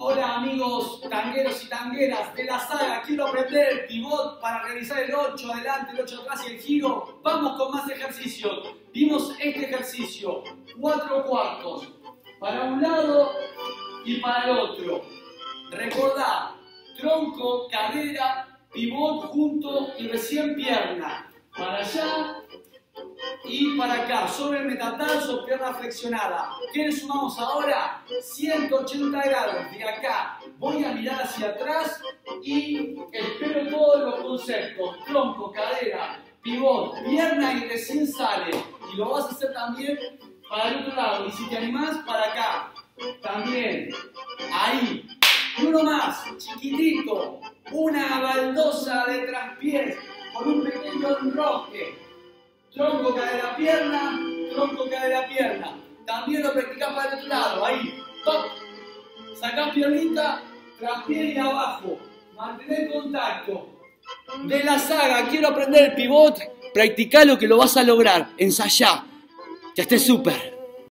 Hola amigos tangueros y tangueras de la saga, quiero aprender el pivot para realizar el 8 adelante, el 8 atrás y el giro. Vamos con más ejercicios. Vimos este ejercicio, cuatro cuartos, para un lado y para el otro. Recordá, tronco, cadera, pivot junto y recién pierna. Y para acá, sobre el pierna flexionada. ¿Qué le sumamos ahora? 180 grados de acá. Voy a mirar hacia atrás y espero todos los conceptos. Tronco, cadera, pivot, pierna y recién sale. Y lo vas a hacer también para el otro lado. Y si te animás, para acá. También. Ahí. Y uno más, chiquitito. Una baldosa de traspiés con un pequeño enroque tronco cae la pierna, tronco cae la pierna. También lo practicás para el otro lado, ahí, top. Sacás piernita, traspié y abajo. Mantener contacto. De la saga, quiero aprender el pivot, practicá lo que lo vas a lograr, ensayá. Que esté súper.